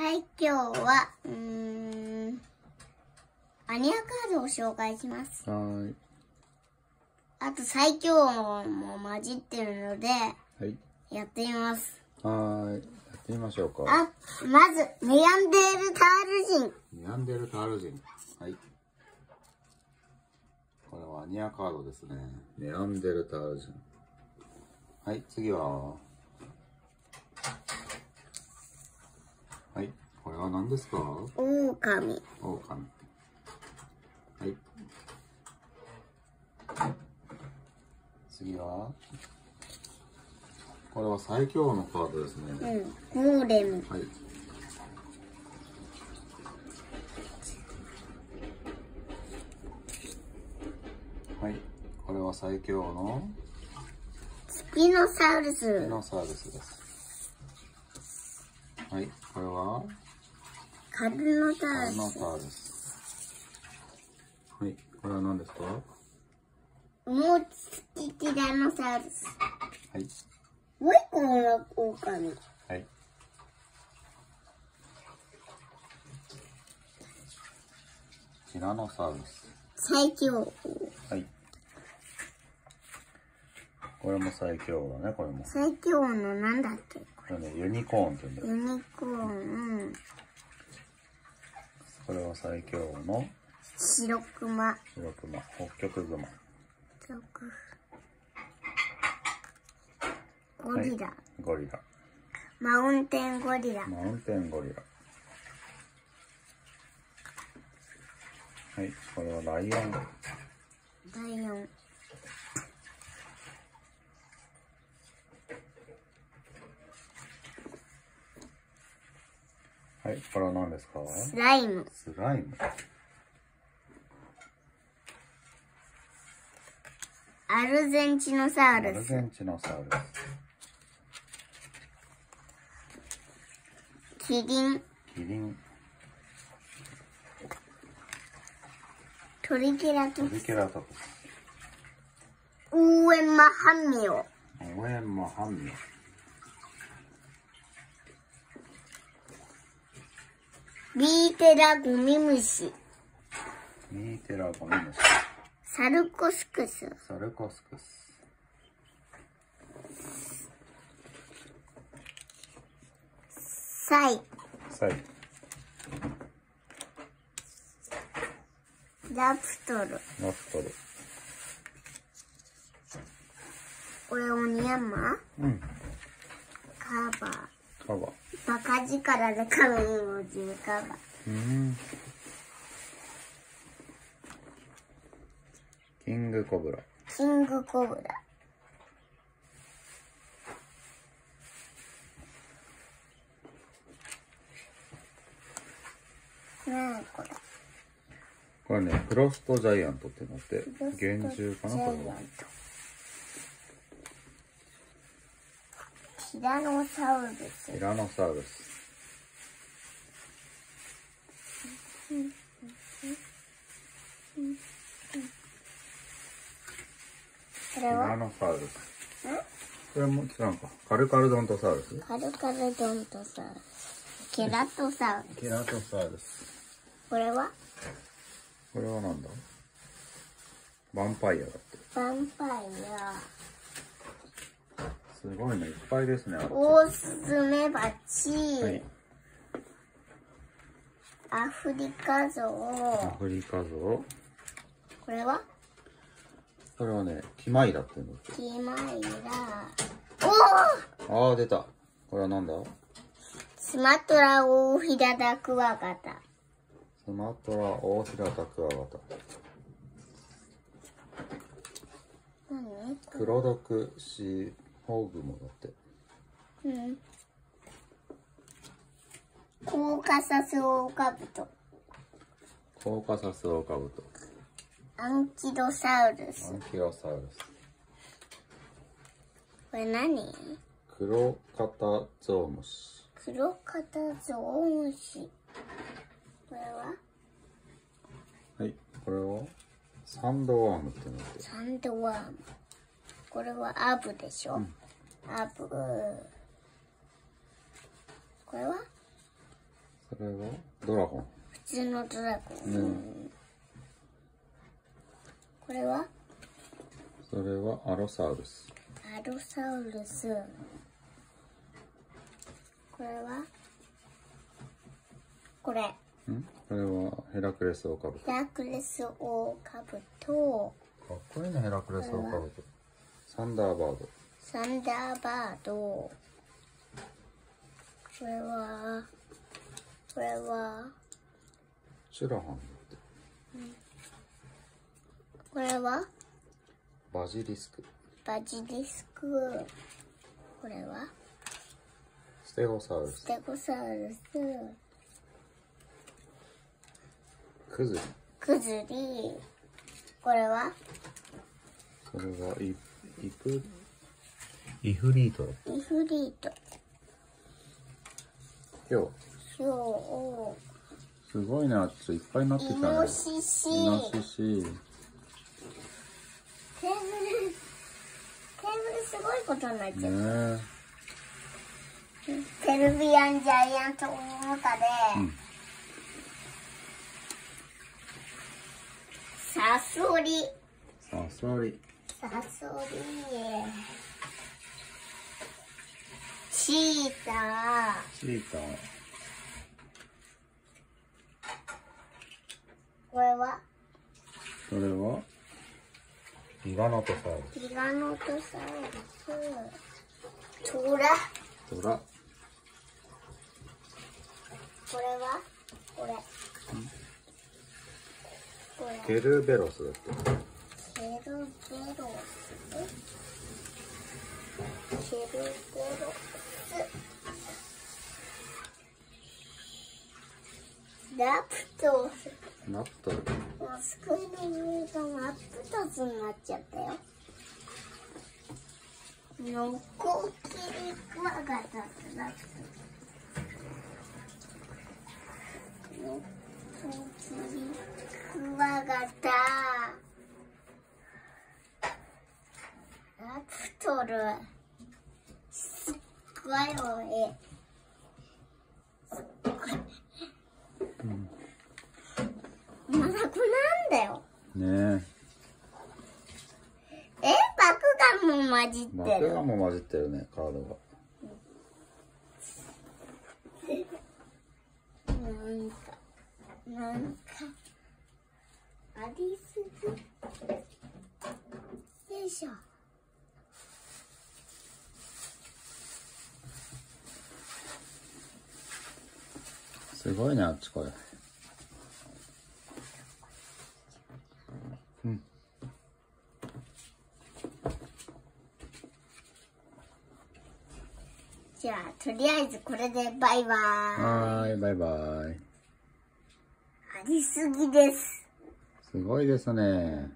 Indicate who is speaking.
Speaker 1: はい、今日は、うーん、アニアカードを紹介します。
Speaker 2: はーい。
Speaker 1: あと最強音も混じってるので、
Speaker 2: はい。
Speaker 1: やってみます。
Speaker 2: はーい。やってみましょうか。
Speaker 1: あ、まず、ネアンデールタール人。
Speaker 2: ニャンデルタール人。はい。これはアニアカードですね。ネアンデルタール人。はい、次は。はい。これは何ですか？
Speaker 1: オオカミ。
Speaker 2: オオカミ。はい。次は？これは最強のカードです
Speaker 1: う
Speaker 2: ね。
Speaker 1: ん、ゴーレム。
Speaker 2: はい。はい。これは最強の？
Speaker 1: スピノサウルス
Speaker 2: スピ。ノサウルスです。はい。これは
Speaker 1: カルノタウルス。
Speaker 2: ウルス。はい。これは何ですか？は
Speaker 1: もうつきティラノサウルス。
Speaker 2: い。
Speaker 1: もう一個。
Speaker 2: はい。ティラノサウルス。
Speaker 1: 最強。
Speaker 2: はい。これも最強だね、これも。
Speaker 1: 最強のなんだっけ？
Speaker 2: これね、ユニコーンって言うんだよ。
Speaker 1: ユニコーン。
Speaker 2: これは最強の
Speaker 1: 白熊。
Speaker 2: 白熊、北極熊。
Speaker 1: ゴリラ。
Speaker 2: ゴリラ。
Speaker 1: マウンテンゴリラ。
Speaker 2: マウンテンゴリラ。はい、これはライオン。
Speaker 1: ライオン。
Speaker 2: はい、これは何ですか？
Speaker 1: スライム。
Speaker 2: スライム。
Speaker 1: アルゼンチノサウ
Speaker 2: ア
Speaker 1: ルス。
Speaker 2: ルゼンチノサウル
Speaker 1: キリン。
Speaker 2: ス。キリン。
Speaker 1: トリケラト
Speaker 2: ト
Speaker 1: プス。
Speaker 2: リケラトプス。
Speaker 1: ウーエンマハンミオ。
Speaker 2: オエンマハンミ。
Speaker 1: ビーテラゴミムシ。
Speaker 2: ミーテラゴミムシ。
Speaker 1: サルコスクス。
Speaker 2: サルコスクス。
Speaker 1: サイ。
Speaker 2: サイ。
Speaker 1: ラプトル。
Speaker 2: ラプトル。
Speaker 1: これオニヤンマ
Speaker 2: うん。
Speaker 1: カバー。
Speaker 2: カバ。
Speaker 1: バカ力で神文字カバー。
Speaker 2: うん。キングコブラ。
Speaker 1: キングコブラ。これ？
Speaker 2: これね、フロストジャイアントってなって、厳重かな、これは。
Speaker 1: ティラノサウルス
Speaker 2: テ。ィラノサウルス。ティラ
Speaker 1: これは
Speaker 2: ノサウルス。これも違うか。カルカルドントサウルス？
Speaker 1: カルカルドントサウルス。ケラトサウルス。
Speaker 2: ケラトサウルス。
Speaker 1: これは？
Speaker 2: これはなんだ？ヴァンパイアだって。
Speaker 1: ヴァンパイ
Speaker 2: すごいね、いっぱいですね、
Speaker 1: オオスズメバチ。
Speaker 2: はい。
Speaker 1: アフリカゾウ。
Speaker 2: アフリカゾウ。
Speaker 1: これは？
Speaker 2: これはね、キマイラって言うんだって。
Speaker 1: キマイラ。おお
Speaker 2: あー、出た。これはなんだ？
Speaker 1: スマトラオオヒラダクワガタ。
Speaker 2: スマトラオオヒラタクワガタ。
Speaker 1: 何？
Speaker 2: 黒毒シホウグモだって。
Speaker 1: うん。コーカサスオオカブト。
Speaker 2: コーカサスオオカブト。
Speaker 1: アンキロサウル
Speaker 2: ア
Speaker 1: ス。
Speaker 2: ンキロサウルス。
Speaker 1: これ何？
Speaker 2: クロカタゾウムシ。
Speaker 1: 黒肩ゾウムシ。これは？
Speaker 2: はい。これは？サンドワームってなってる。
Speaker 1: サンドワーム。これはアブでしょ、アブ。これは？
Speaker 2: それは？ドラゴン。
Speaker 1: 普通のドラゴン。
Speaker 2: うん
Speaker 1: これは？
Speaker 2: それはアロサウルス。
Speaker 1: アロサウルス。これは？これ。
Speaker 2: ん？これはヘラクレスオオカブト。
Speaker 1: ヘラクレスオオカブト。
Speaker 2: かっこいいね、ヘラクレスオオカブト。サンダーバード。
Speaker 1: サンダーバード。これは、これは、
Speaker 2: チュラハン。
Speaker 1: これは？
Speaker 2: バジリスク。
Speaker 1: バジリスク。これは？
Speaker 2: ステゴサウルス。
Speaker 1: ステゴサウルス。
Speaker 2: クズリ。
Speaker 1: クズリ。これは？
Speaker 2: それはイイプイフリートだ。
Speaker 1: イフリート。
Speaker 2: 今日。
Speaker 1: ヒョウ。
Speaker 2: すごいね、あっちいっぱいになってき
Speaker 1: イ
Speaker 2: たね。
Speaker 1: ノシシ。
Speaker 2: イノシシ。
Speaker 1: テーブル、テーブルすごいことになっちゃう。
Speaker 2: ね
Speaker 1: テルビアンジャイアントオモタで、
Speaker 2: うん
Speaker 1: サソリ、
Speaker 2: サソリ。
Speaker 1: サソリ、チータ
Speaker 2: チータ
Speaker 1: これは？
Speaker 2: それは？イガノトサウル
Speaker 1: ティラノトサウルス、トラ、
Speaker 2: ス。トラ。
Speaker 1: これは？これ。これ。
Speaker 2: ケルベロスだって。
Speaker 1: ケルベロス？ケルベロスラプトス。
Speaker 2: ナットル。
Speaker 1: もう机の上がラプトスになっちゃったよ。ノコギリクワガタってラプトス。ノコギリクワガタラプトル。すっごい多いすっごいまだこなんだよ。
Speaker 2: ね
Speaker 1: え。爆弾も混じってる。
Speaker 2: クガも混じってるね、カードが。
Speaker 1: なんかなんかありすぎ。よいしょ
Speaker 2: すごいね、あっちこれ。うん。
Speaker 1: じゃあとりあえずこれでバイバーイ
Speaker 2: はーい、バイバイ。
Speaker 1: ありすぎです
Speaker 2: すごいですね。